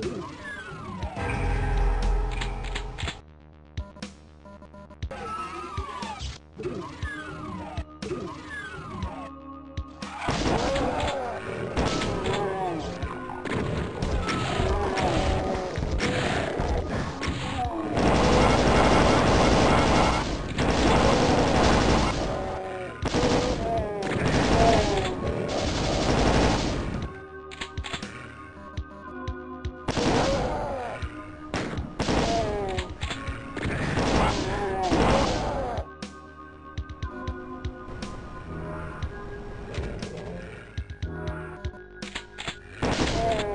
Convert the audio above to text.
Ooh. Hey.